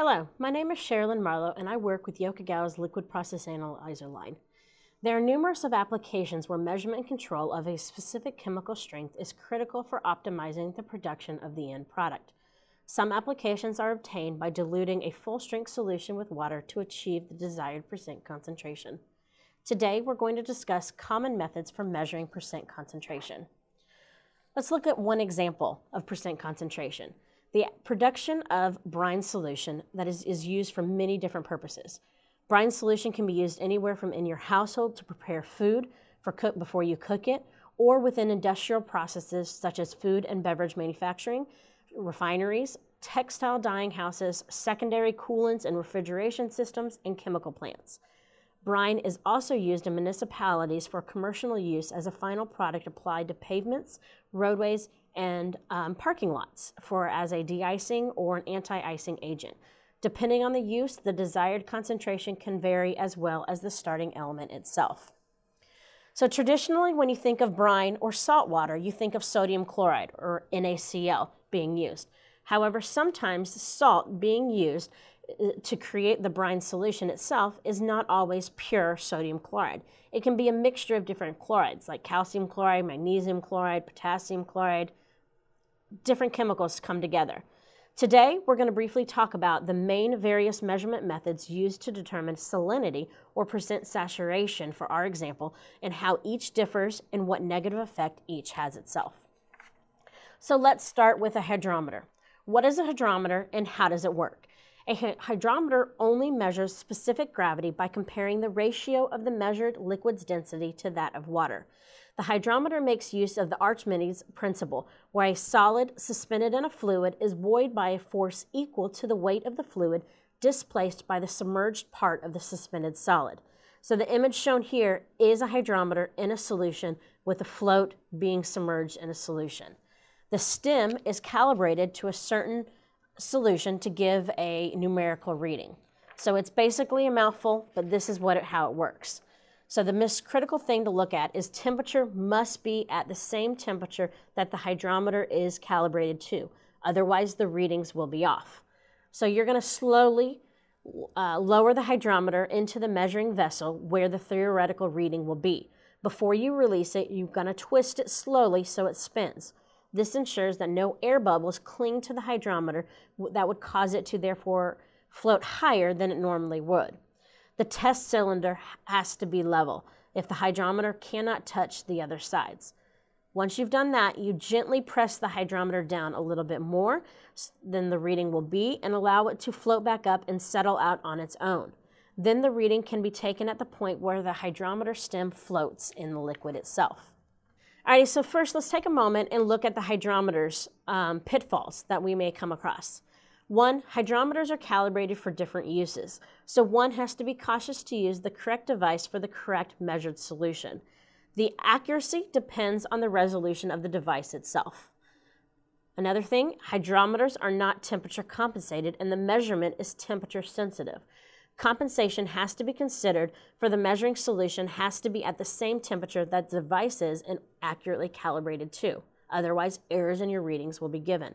Hello, my name is Sherilyn Marlowe and I work with Yokogawa's Liquid Process Analyzer line. There are numerous of applications where measurement and control of a specific chemical strength is critical for optimizing the production of the end product. Some applications are obtained by diluting a full strength solution with water to achieve the desired percent concentration. Today, we're going to discuss common methods for measuring percent concentration. Let's look at one example of percent concentration. The production of brine solution that is, is used for many different purposes. Brine solution can be used anywhere from in your household to prepare food for cook before you cook it, or within industrial processes such as food and beverage manufacturing, refineries, textile dyeing houses, secondary coolants and refrigeration systems, and chemical plants. Brine is also used in municipalities for commercial use as a final product applied to pavements, roadways, and um, parking lots for as a de-icing or an anti-icing agent. Depending on the use, the desired concentration can vary as well as the starting element itself. So traditionally, when you think of brine or salt water, you think of sodium chloride or NaCl being used. However, sometimes the salt being used uh, to create the brine solution itself is not always pure sodium chloride. It can be a mixture of different chlorides like calcium chloride, magnesium chloride, potassium chloride. Different chemicals come together. Today, we're going to briefly talk about the main various measurement methods used to determine salinity or percent saturation for our example and how each differs and what negative effect each has itself. So let's start with a hydrometer. What is a hydrometer and how does it work? A hydrometer only measures specific gravity by comparing the ratio of the measured liquid's density to that of water. The hydrometer makes use of the Archimedes principle, where a solid suspended in a fluid is buoyed by a force equal to the weight of the fluid displaced by the submerged part of the suspended solid. So the image shown here is a hydrometer in a solution with a float being submerged in a solution. The stem is calibrated to a certain solution to give a numerical reading. So it's basically a mouthful, but this is what it, how it works. So the most critical thing to look at is temperature must be at the same temperature that the hydrometer is calibrated to. Otherwise, the readings will be off. So you're going to slowly uh, lower the hydrometer into the measuring vessel where the theoretical reading will be. Before you release it, you're going to twist it slowly so it spins. This ensures that no air bubbles cling to the hydrometer that would cause it to therefore float higher than it normally would. The test cylinder has to be level if the hydrometer cannot touch the other sides. Once you've done that, you gently press the hydrometer down a little bit more than the reading will be and allow it to float back up and settle out on its own. Then the reading can be taken at the point where the hydrometer stem floats in the liquid itself. All right, so first let's take a moment and look at the hydrometer's um, pitfalls that we may come across. One, hydrometers are calibrated for different uses, so one has to be cautious to use the correct device for the correct measured solution. The accuracy depends on the resolution of the device itself. Another thing, hydrometers are not temperature compensated and the measurement is temperature sensitive. Compensation has to be considered for the measuring solution has to be at the same temperature that device is and accurately calibrated to. Otherwise, errors in your readings will be given.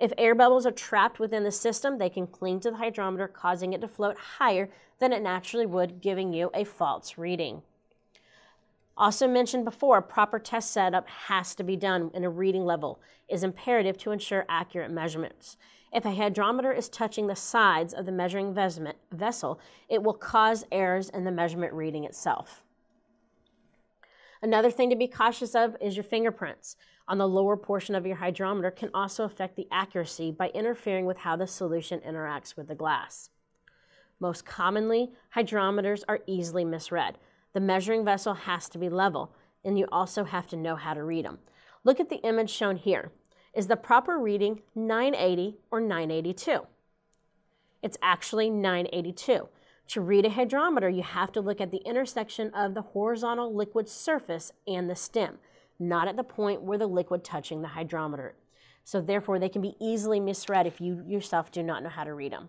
If air bubbles are trapped within the system, they can cling to the hydrometer, causing it to float higher than it naturally would, giving you a false reading. Also mentioned before, proper test setup has to be done and a reading level is imperative to ensure accurate measurements. If a hydrometer is touching the sides of the measuring vessel, it will cause errors in the measurement reading itself. Another thing to be cautious of is your fingerprints on the lower portion of your hydrometer can also affect the accuracy by interfering with how the solution interacts with the glass. Most commonly, hydrometers are easily misread. The measuring vessel has to be level, and you also have to know how to read them. Look at the image shown here. Is the proper reading 980 or 982? It's actually 982. To read a hydrometer, you have to look at the intersection of the horizontal liquid surface and the stem not at the point where the liquid touching the hydrometer. So therefore, they can be easily misread if you yourself do not know how to read them.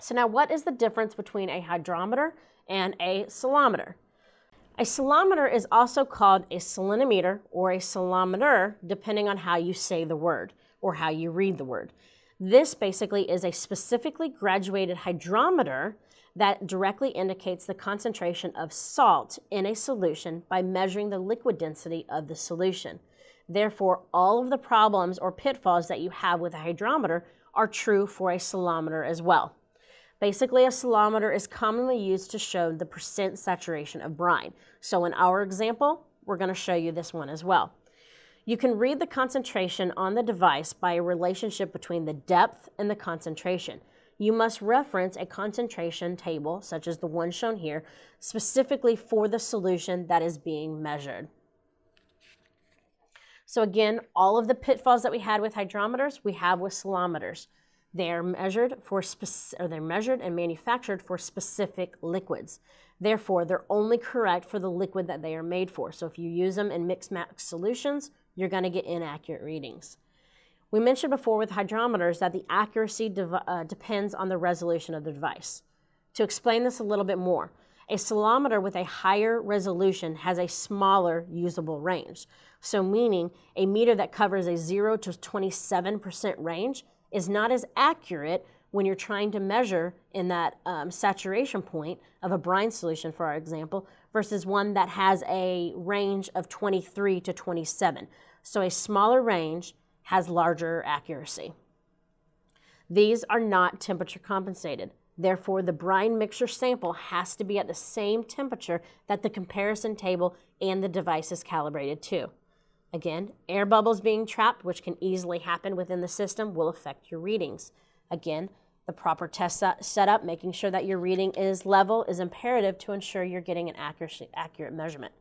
So now what is the difference between a hydrometer and a salometer? A salometer is also called a salinometer or a salometer, depending on how you say the word or how you read the word. This basically is a specifically graduated hydrometer that directly indicates the concentration of salt in a solution by measuring the liquid density of the solution. Therefore, all of the problems or pitfalls that you have with a hydrometer are true for a salometer as well. Basically, a salometer is commonly used to show the percent saturation of brine. So in our example, we're going to show you this one as well. You can read the concentration on the device by a relationship between the depth and the concentration. You must reference a concentration table, such as the one shown here, specifically for the solution that is being measured. So again, all of the pitfalls that we had with hydrometers, we have with salometers. They're measured for or they're measured and manufactured for specific liquids. Therefore, they're only correct for the liquid that they are made for. So if you use them in mixed match solutions, you're going to get inaccurate readings. We mentioned before with hydrometers that the accuracy uh, depends on the resolution of the device. To explain this a little bit more, a salometer with a higher resolution has a smaller usable range. So meaning a meter that covers a 0 to 27% range is not as accurate when you're trying to measure in that um, saturation point of a brine solution, for our example, versus one that has a range of 23 to 27. So a smaller range has larger accuracy. These are not temperature compensated. Therefore, the brine mixture sample has to be at the same temperature that the comparison table and the device is calibrated to. Again, air bubbles being trapped, which can easily happen within the system, will affect your readings. Again, the proper test setup, making sure that your reading is level, is imperative to ensure you're getting an accuracy, accurate measurement.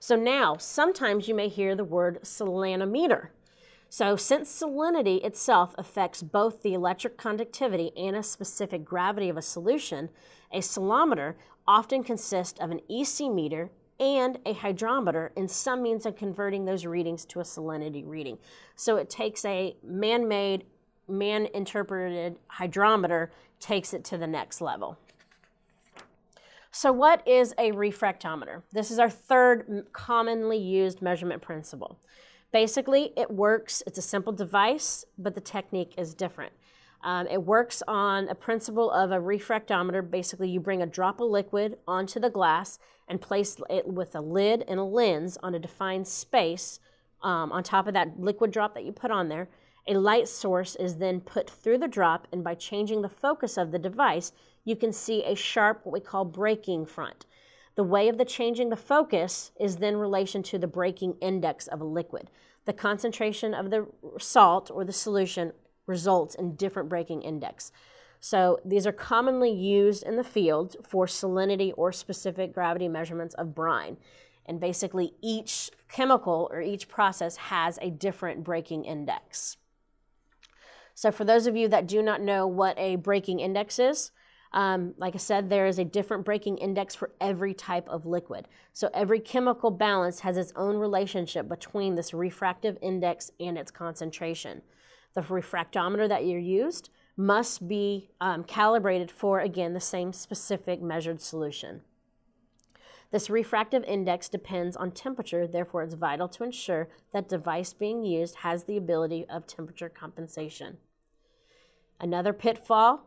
So now, sometimes you may hear the word salinometer. So since salinity itself affects both the electric conductivity and a specific gravity of a solution, a salometer often consists of an EC meter and a hydrometer in some means of converting those readings to a salinity reading. So it takes a man-made, man-interpreted hydrometer, takes it to the next level. So what is a refractometer? This is our third commonly used measurement principle. Basically, it works, it's a simple device, but the technique is different. Um, it works on a principle of a refractometer. Basically, you bring a drop of liquid onto the glass and place it with a lid and a lens on a defined space um, on top of that liquid drop that you put on there. A light source is then put through the drop, and by changing the focus of the device, you can see a sharp, what we call breaking front. The way of the changing the focus is then relation to the breaking index of a liquid. The concentration of the salt or the solution results in different breaking index. So these are commonly used in the field for salinity or specific gravity measurements of brine. And basically each chemical or each process has a different breaking index. So for those of you that do not know what a breaking index is, um, like I said, there is a different breaking index for every type of liquid. So every chemical balance has its own relationship between this refractive index and its concentration. The refractometer that you used must be um, calibrated for, again, the same specific measured solution. This refractive index depends on temperature, therefore it's vital to ensure that device being used has the ability of temperature compensation. Another pitfall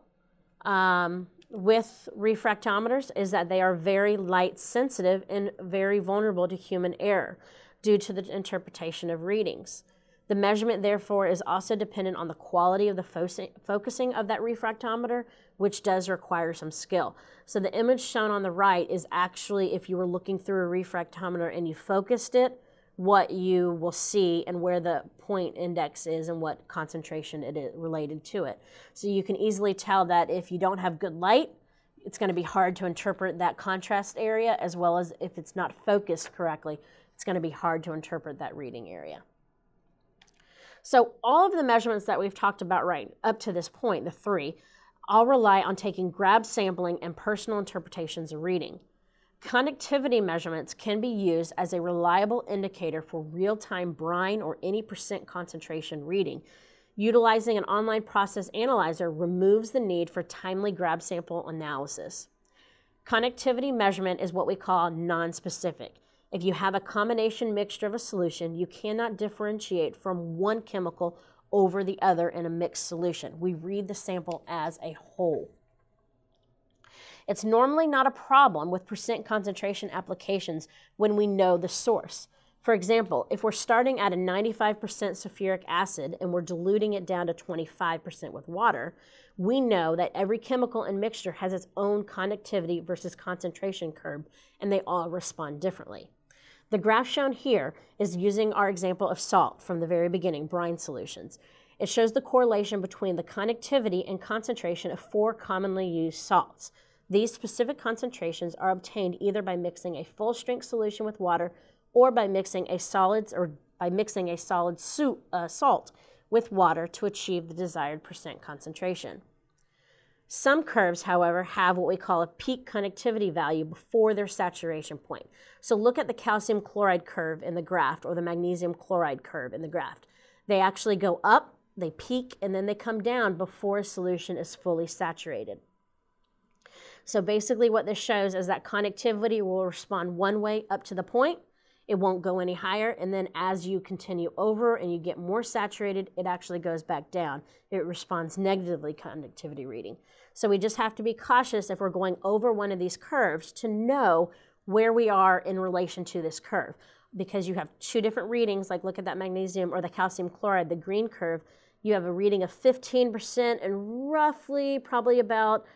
um, with refractometers is that they are very light sensitive and very vulnerable to human error due to the interpretation of readings. The measurement, therefore, is also dependent on the quality of the fo focusing of that refractometer, which does require some skill. So the image shown on the right is actually if you were looking through a refractometer and you focused it, what you will see and where the point index is and what concentration it is related to it. So you can easily tell that if you don't have good light, it's going to be hard to interpret that contrast area as well as if it's not focused correctly, it's going to be hard to interpret that reading area. So all of the measurements that we've talked about right up to this point, the three, all rely on taking grab sampling and personal interpretations of reading. Conductivity measurements can be used as a reliable indicator for real-time brine or any percent concentration reading. Utilizing an online process analyzer removes the need for timely grab sample analysis. Conductivity measurement is what we call non-specific. If you have a combination mixture of a solution, you cannot differentiate from one chemical over the other in a mixed solution. We read the sample as a whole. It's normally not a problem with percent concentration applications when we know the source. For example, if we're starting at a 95% sulfuric acid and we're diluting it down to 25% with water, we know that every chemical and mixture has its own conductivity versus concentration curve, and they all respond differently. The graph shown here is using our example of salt from the very beginning, brine solutions. It shows the correlation between the conductivity and concentration of four commonly used salts. These specific concentrations are obtained either by mixing a full strength solution with water or by mixing a solids or by mixing a solid soup, uh, salt with water to achieve the desired percent concentration. Some curves, however, have what we call a peak conductivity value before their saturation point. So look at the calcium chloride curve in the graph or the magnesium chloride curve in the graph. They actually go up, they peak, and then they come down before a solution is fully saturated. So basically what this shows is that conductivity will respond one way up to the point. It won't go any higher. And then as you continue over and you get more saturated, it actually goes back down. It responds negatively conductivity reading. So we just have to be cautious if we're going over one of these curves to know where we are in relation to this curve. Because you have two different readings, like look at that magnesium or the calcium chloride, the green curve, you have a reading of 15% and roughly probably about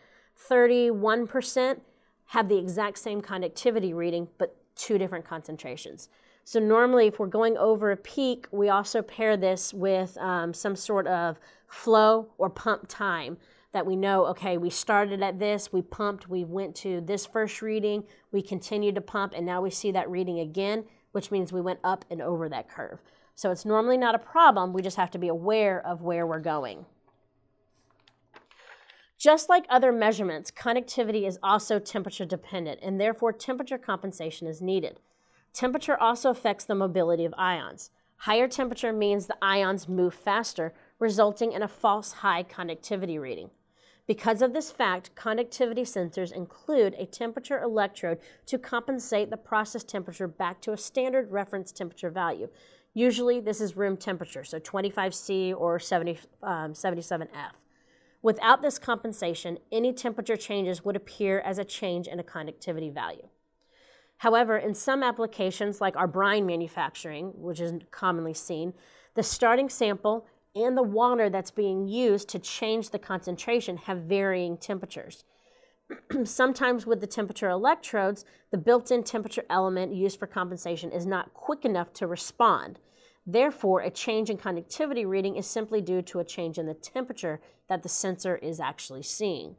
31% have the exact same conductivity reading, but two different concentrations. So normally if we're going over a peak, we also pair this with um, some sort of flow or pump time that we know, okay, we started at this, we pumped, we went to this first reading, we continued to pump, and now we see that reading again, which means we went up and over that curve. So it's normally not a problem, we just have to be aware of where we're going. Just like other measurements, conductivity is also temperature dependent, and therefore temperature compensation is needed. Temperature also affects the mobility of ions. Higher temperature means the ions move faster, resulting in a false high conductivity reading. Because of this fact, conductivity sensors include a temperature electrode to compensate the process temperature back to a standard reference temperature value. Usually, this is room temperature, so 25C or 70, um, 77F. Without this compensation, any temperature changes would appear as a change in a conductivity value. However, in some applications, like our brine manufacturing, which is commonly seen, the starting sample and the water that's being used to change the concentration have varying temperatures. Sometimes with the temperature electrodes, the built-in temperature element used for compensation is not quick enough to respond. Therefore, a change in conductivity reading is simply due to a change in the temperature that the sensor is actually seeing.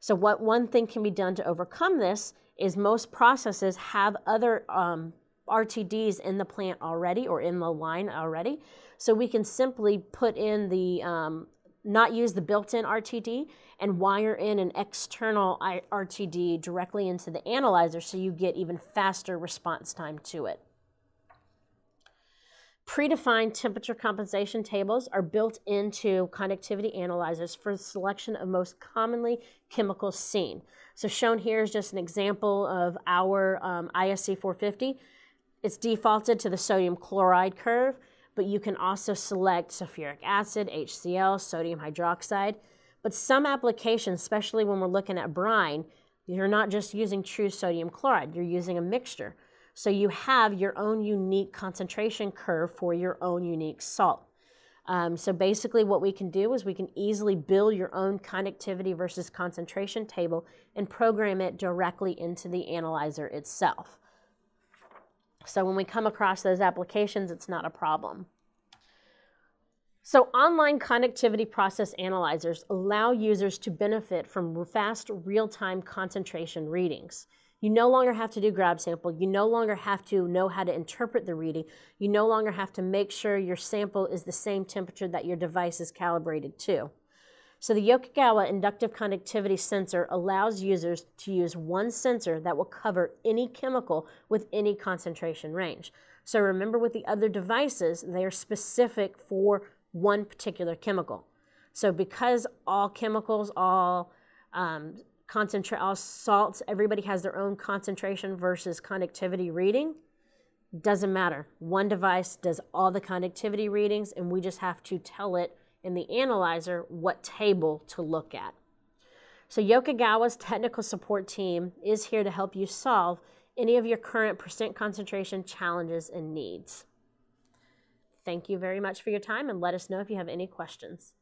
So what one thing can be done to overcome this is most processes have other um, RTDs in the plant already or in the line already. So we can simply put in the, um, not use the built-in RTD and wire in an external RTD directly into the analyzer so you get even faster response time to it. Predefined temperature compensation tables are built into conductivity analyzers for the selection of most commonly chemicals seen. So shown here is just an example of our um, ISC 450. It's defaulted to the sodium chloride curve, but you can also select sulfuric acid, HCl, sodium hydroxide. But some applications, especially when we're looking at brine, you're not just using true sodium chloride, you're using a mixture. So you have your own unique concentration curve for your own unique salt. Um, so basically what we can do is we can easily build your own conductivity versus concentration table and program it directly into the analyzer itself. So when we come across those applications, it's not a problem. So online conductivity process analyzers allow users to benefit from fast real-time concentration readings. You no longer have to do grab sample. You no longer have to know how to interpret the reading. You no longer have to make sure your sample is the same temperature that your device is calibrated to. So the Yokogawa inductive conductivity sensor allows users to use one sensor that will cover any chemical with any concentration range. So remember with the other devices, they are specific for one particular chemical. So because all chemicals, all um, concentrate all salts, everybody has their own concentration versus conductivity reading. Doesn't matter. One device does all the conductivity readings, and we just have to tell it in the analyzer what table to look at. So Yokogawa's technical support team is here to help you solve any of your current percent concentration challenges and needs. Thank you very much for your time and let us know if you have any questions.